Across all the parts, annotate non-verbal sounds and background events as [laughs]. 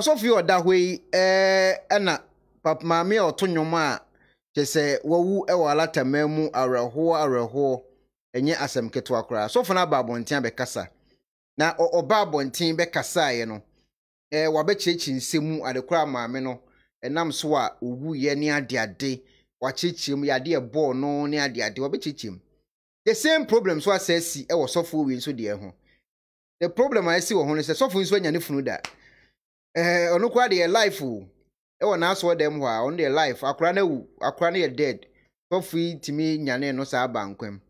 ɔsɔfo yi ɔda hɔ yi maame a ɔto nnwom a kyɛ wawu ɛwɔ alataman mu awerɛhoɔ awerɛhoɔ ɛnyɛ asɛm ketewa koraa. Sɔfo no aba abɔnten abɛkasa. Na ɔba abɔnten bɛkasaeɛ no ɛɛ wabɛkyerɛkyerɛ nsɛm adekora maame no ɛnam so a owuiɛ ne adeade wakyerɛkyerɛ mu yɛade ɛbɔɔ no ne adeade wabɛkyerɛkyerɛ mu. The same problem so asa asi ɛwɔ sɔfo wei nso deɛ ho. The problem a ɛsi wɔ ho no sɛ sɔfo nso anya ne funu da. Ɛɛ ɔno koraa deɛ life ɛwɔ n'asɔ dɛm hɔ a ɔno deɛ life akora no awu akora no yɛ dead. Sɔfo yi nyane saa aba nkwam.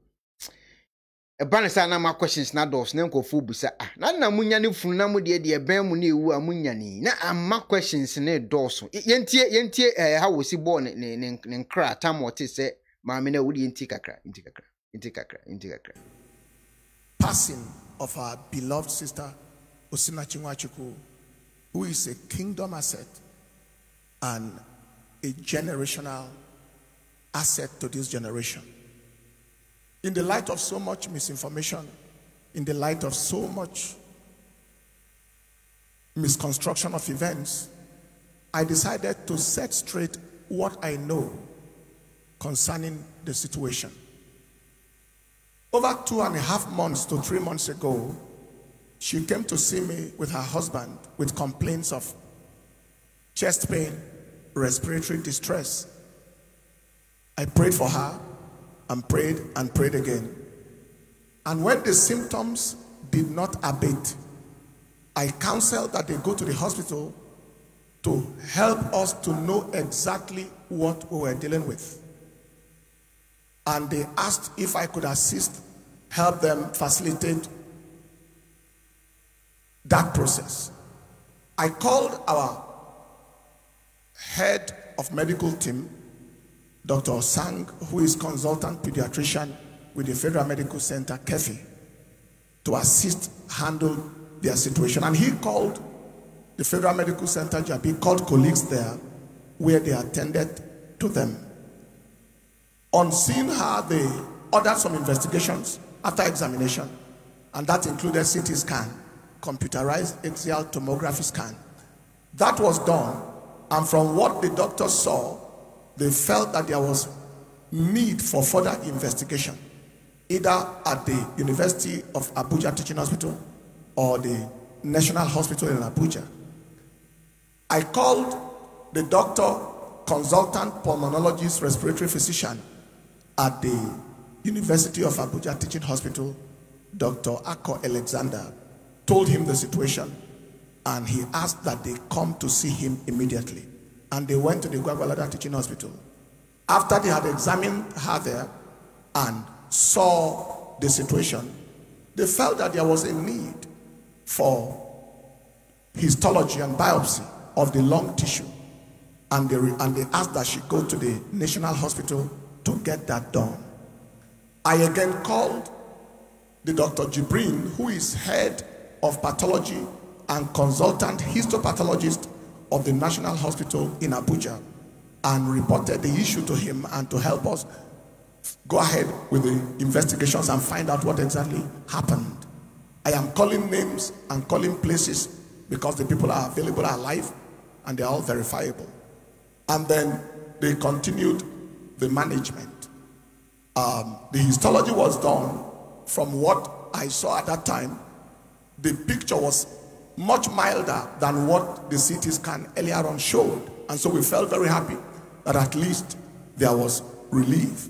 Ɛba ne na ma questions na dɔɔso na nkɔfoɔ busa ah na na mo nya ne funu na mo deɛ deɛ bɛn mu ne ewu a mo nya ne? Na ama questions ne dɔɔso. Yɛntie yɛntie ɛɛ ha wɔ si bɔɔl ne ne ne ne nkra tam ɔte sɛ maame na de yɛntie kakra yɛntie kakra yɛntie kakra yɛntie kakra. passing of our beloved sister Osinachi Nwachukwu, who is a kingdom asset and a generational asset to this generation. In the light of so much misinformation, in the light of so much misconstruction of events, I decided to set straight what I know concerning the situation. Over two and a half months to three months ago, she came to see me with her husband with complaints of chest pain, respiratory distress. I prayed for her and prayed and prayed again. And when the symptoms did not abate, I counseled that they go to the hospital to help us to know exactly what we were dealing with and they asked if I could assist, help them facilitate that process. I called our head of medical team, Dr. Sang, who is consultant pediatrician with the Federal Medical Center, Keffi, to assist handle their situation. And he called the Federal Medical Center, Jabi, called colleagues there where they attended to them. On seeing her, they ordered some investigations after examination, and that included CT scan, computerized axial tomography scan. That was done, and from what the doctors saw, they felt that there was need for further investigation, either at the University of Abuja Teaching Hospital or the National Hospital in Abuja. I called the doctor, consultant pulmonologist, respiratory physician at the University of Abuja Teaching Hospital, Dr. Akko Alexander, told him the situation and he asked that they come to see him immediately. And they went to the Gwagwalada Teaching Hospital. After they had examined her there and saw the situation, they felt that there was a need for histology and biopsy of the lung tissue. And they, and they asked that she go to the National Hospital to get that done. I again called the Dr. Jibrin, who is head of pathology and consultant histopathologist of the National Hospital in Abuja, and reported the issue to him and to help us go ahead with the investigations and find out what exactly happened. I am calling names and calling places because the people are available are alive and they're all verifiable. And then they continued the management. Um, the histology was done from what I saw at that time. The picture was much milder than what the CT scan earlier on showed. And so we felt very happy that at least there was relief.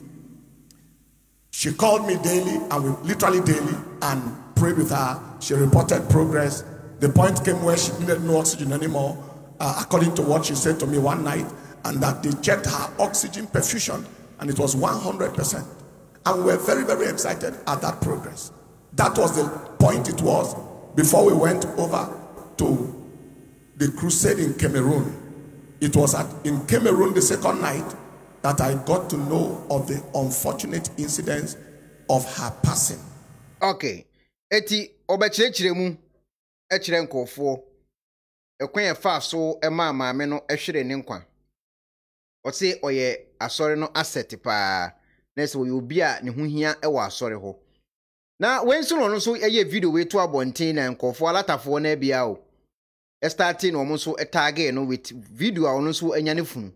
She called me daily, and we literally daily, and prayed with her. She reported progress. The point came where she needed no oxygen anymore, uh, according to what she said to me one night, and that they checked her oxygen perfusion, and it was 100%. And we were very, very excited at that progress. That was the point it was before we went over to the crusade in Cameroon. It was at, in Cameroon the second night that I got to know of the unfortunate incidents of her passing. okay eti ɔbɛkyerɛkyerɛ mu kyerɛ nkurɔfoɔ ɛkwan yɛfa so maa maame no hwere ne nkwa no asɛte paa na sɛ ɔyɛ obi a ne ho na wei nso na ɔno nso yɛ video wei to abɔnten na nkurɔfoɔ alatafoɔ no abia o ɛstarte na ɔmo nso ɛtaage no with video a ɔno nso anya ne funu.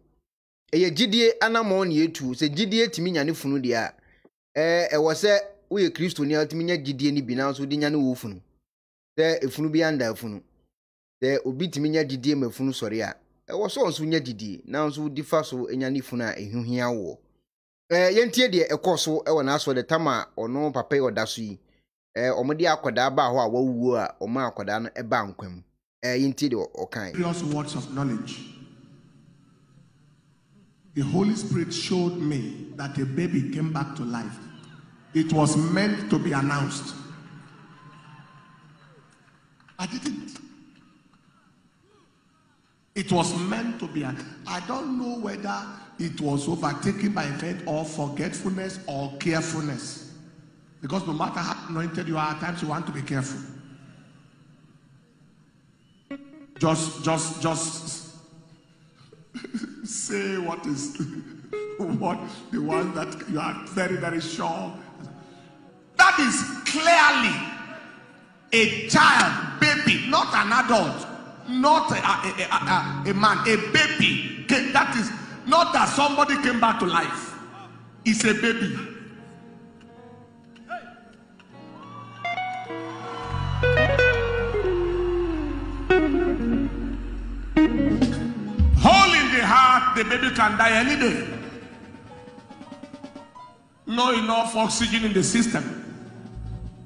Ɛyɛ gyidie ne yɛtu. Sɛ gyidie tumi nya ne funu deɛ ɛɛ ɛwɔ sɛ woyɛ kristoni a wotumi nya gyidie no bi nanso wode nya ne funu. Sɛ efunu bi anda efunu sɛ obi tumi nya gyidie ma efunu sɔre a ɛwɔ sɛ ɔnso nya gyidie nanso di fa so nya ne funu a ehu hia wɔ yɛntie deɛ ɛkɔ so ɛwɔ n'asɔ de tam a papa yi ɔda so yi ɛɛ ɔmo de akwadaa baa hɔ a wawuo a ɔmo akwadaa no ɛba nkwam ɛɛ yɛntie deɛ ɔkan. Various words of knowledge. The Holy Spirit showed me that a baby came back to life. It was meant to be announced. I didn't. It was meant to be. I don't know whether it was overtaken by faith or forgetfulness or carefulness. Because no matter how anointed you are, at times you want to be careful. Just, just, just [laughs] say what is [laughs] what the one that you are very, very sure. That is clearly a child, baby, not an adult, not a, a, a, a- a man, a baby. That is not that somebody came back to life. It's a baby. Hole in the heart, the baby can die any day. No enough oxygen in the system.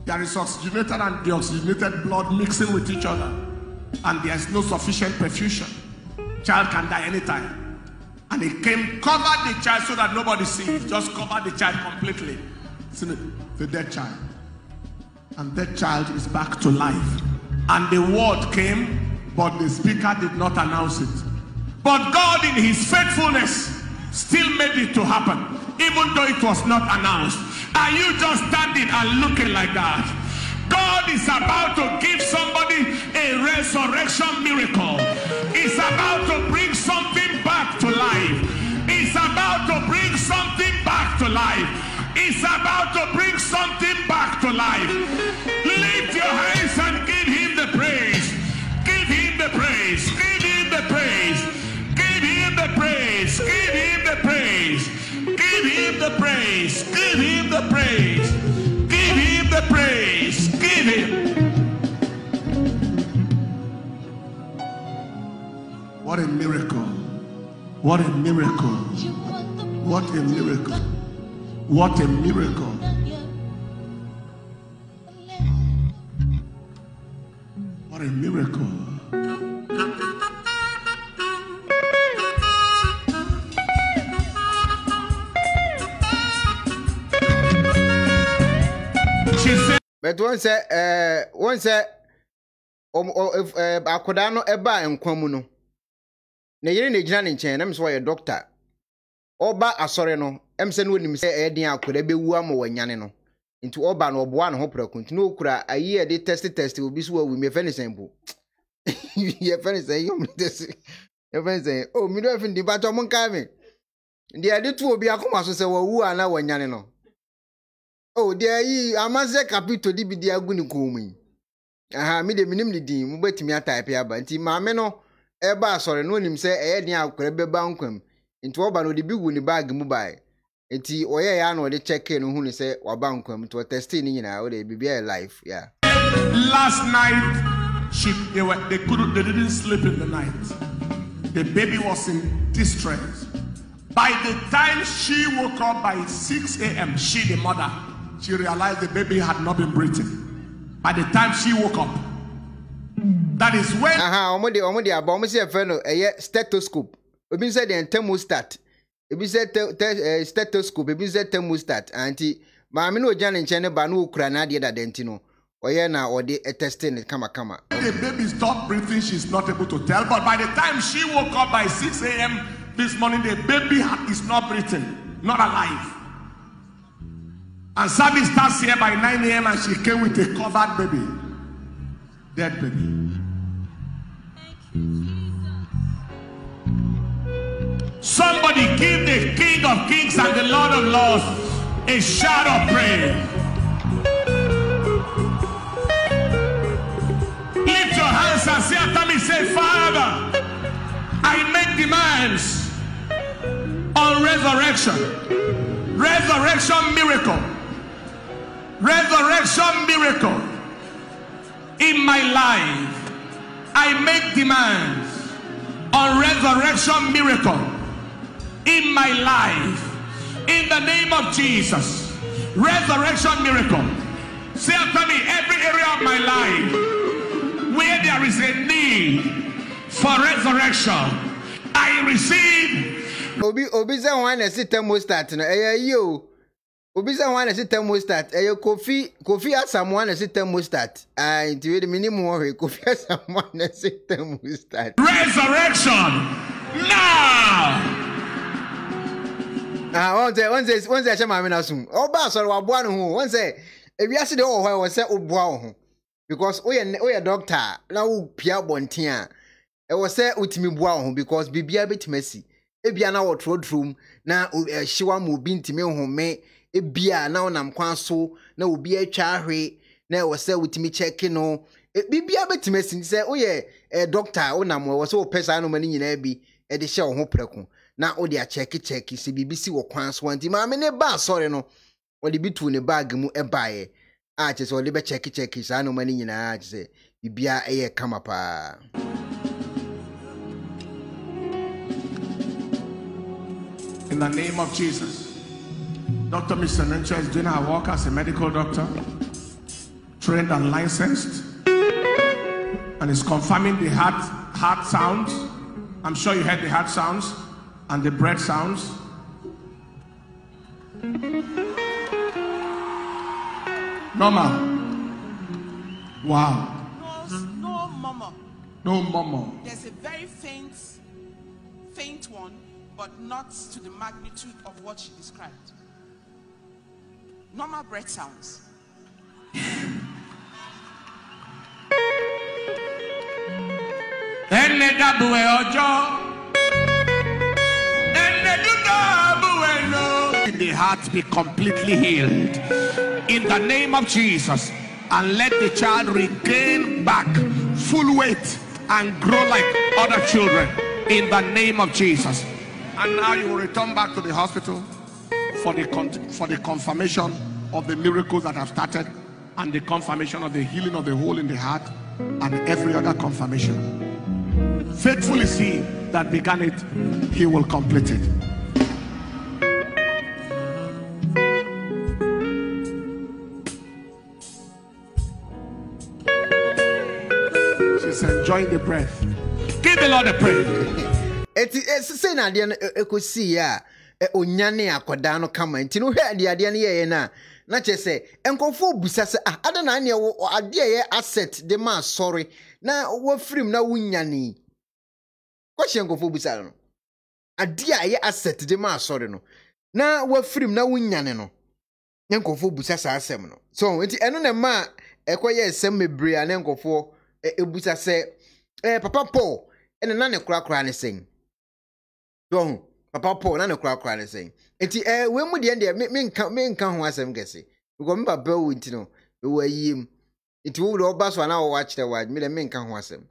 There is oxygenated and deoxygenated blood mixing with each other, and there is no sufficient perfusion. Child can die anytime. And he came, covered the child so that nobody sees, just covered the child completely. See the, dead child. And that child is back to life. And the word came, but the speaker did not announce it. But God, in His faithfulness, still made it to happen, even though it was not announced. Are you just standing and looking like that? God is about to give somebody a resurrection miracle. He's about to bring something life. He's about to bring something back to life. Lift your hands and give him the praise. Give him the praise. Give him the praise. Give him the praise. Give him the praise. Give him the praise. Give him the praise. Give him the praise. Give him. What a miracle. What a miracle. What a miracle. What a miracle. What a miracle. But wɔn sɛ ɔmo ɔ ɛf- ɛɛ akwadaa no ɛbaa nkwa mu no na yere na egyina ne nkyɛn nam sɛ ɔyɛ dɔkta ɔba asɔre no ɛm sɛ no onim sɛ ɛyɛ den akwadaa bɛwu ama wɔnyane no. Nti ɔba no ɔboa ne ho prɛko nti na okura ayi a yɛde test test obi so wawu yɛfɛ ne sɛn po yɛfɛ ne sɛn yɛm test. Yɛfɛ ne sɛn o mi do ɛfi ndi batɔ mo nkaa mi deɛ yɛde tu obi akoma so sɛ wawu a na wɔnyane no. o deɛ yi amasɛ kapito de bi de agu mu aha mi de minim ne din mo bɛtumi ataipe aba. Nti maame no ɛba asɔre no onim sɛ ɛyɛ den akɔrɛ bɛba nkwam nti ɔba no ɔde bi gu ne baage mu bae nti ɔyɛ ya na ɔde kyɛke no hu ne sɛ waba nkwam nti ɔtɛste ne nyinaa ɔde biribi ayɛ life ya last night she they were they couldn't they didn't sleep in the night. The baby was in distress. By the time she woke up by 6 a.m she the mother she realized the baby had not been breathing. By the time she woke up that is when aha ɔmo de ɔmo de aba ɔmo sɛ ɛfɛ no ɛyɛ stethoscope. Ebi sɛ deɛ thermostat ebi sɛ te te ɛɛ stethoscope ebi sɛ thermostat. Anti maame no ogya ne nkyɛn ne ba no okura n'adeɛ dada nti no ɔyɛ na ɔde ɛtɛste ne kamakama. The baby stopped breathing she's not able to tell. But by the time she woke up by 6 a.m this morning the baby is not breathing not alive. And service starts here by 9 a.m and she came with a covered baby. Dead baby somebody give the king of kings and the lord of lords a shout of praise lift your hands and say after me, say, Father, I make demands on resurrection. Resurrection miracle. Resurrection miracle in my life. I make demands on resurrection miracle in my life. In the name of Jesus. Resurrection miracle. Say after me, every area of my life where there is a need for resurrection, I receive obi obi sɛ wɔn na ɛsi thermostat no ɛyɛ yie o obi sɛ wɔn na ɛsi thermostat ɛyɛ kofi kofi asamoah na ɛsi thermostat aa nti wei de mi ni mu wɔ hwɛ kofi asamoah na ɛsi thermostat. resurrection now. Ah wɔn sɛ wɔn sɛ wɔn sɛ ɛhyɛ maame na sum ɔba asɔre waboa ne ho. Wɔn sɛ ewiase de ɔwɔ hɔ ɛwɔ sɛ ɔboa wɔn ho. Because oyɛ oyɛ doctor na wopia abɔnten a ɛwɔ sɛ wotumi boa wɔn ho because biribiara bɛtumi asi. Ebia na mu na ɛhyewa ma obi ntumi nhome. Ebia na ɔnam kwan so na obi atwa ahwe na ɛwɔ sɛ wotumi kyɛke no. Biribiara bɛtumi asi sɛ woyɛ ɛ doctor wonam ɛwɔ sɛ wopɛ saa noma no nyinaa bi. Ɛde hyɛ wo ho prɛko na si kwan so ne ba no ne mu a no kama In the name of Jesus. Dr. Mrs. Enenche is doing her work as a medical doctor, trained and licensed, and is confirming the heart, heart sounds. I'm sure you heard the heart sounds and the breath sounds. Normal. Wow. No, no murmur. No murmur. There's a very faint, faint one, but not to the magnitude of what she described. Normal breath sounds. Ene dabue ojo. Ene heart be completely healed. In the name of Jesus. And let the child regain back full weight and grow like other children. In the name of Jesus. And now you will return back to the hospital for the, for the confirmation of the miracles that have started and the confirmation of the healing of the hole in the heart and every other confirmation. Faithful is he that began it, he will complete it. Enjoying the breath. Give the Lord a praise. eti sese na adeɛ no ekosii a ɛ, onyane akwadaa no kama. Nti no hwɛ adeɛ adeɛ no yɛyɛ no a na kyerɛ sɛ nkɔfoɔ busa sɛ ah ada na aneɛ wɔ adeɛ a ɛyɛ asset de ma asɔre na wafirim na wonyane? Kɔhyɛ nkɔfoɔ busa no. Adeɛ a ɛyɛ asset de ma asɔre no na wafirim na wonyane no? Ne nkɔfoɔ busa saa asɛm no. So nti ɛno na ma ɛkɔyɛ nsɛm bebree a ne nkɔfoɔ ebusa sɛ ɛɛ papa paul ɛna na ne korakora ne sɛn dɔn papa paul na ne korakora ne sɛn eti ɛɛ wei mu deɛ deɛ me nka me nka ho asɛm kɛse. Because me papa wo nti no mewɔ ayie mu. Nti wo deɛ ɔba so a na wɔwɔ akyerɛ wa me deɛ me nka ho asɛm.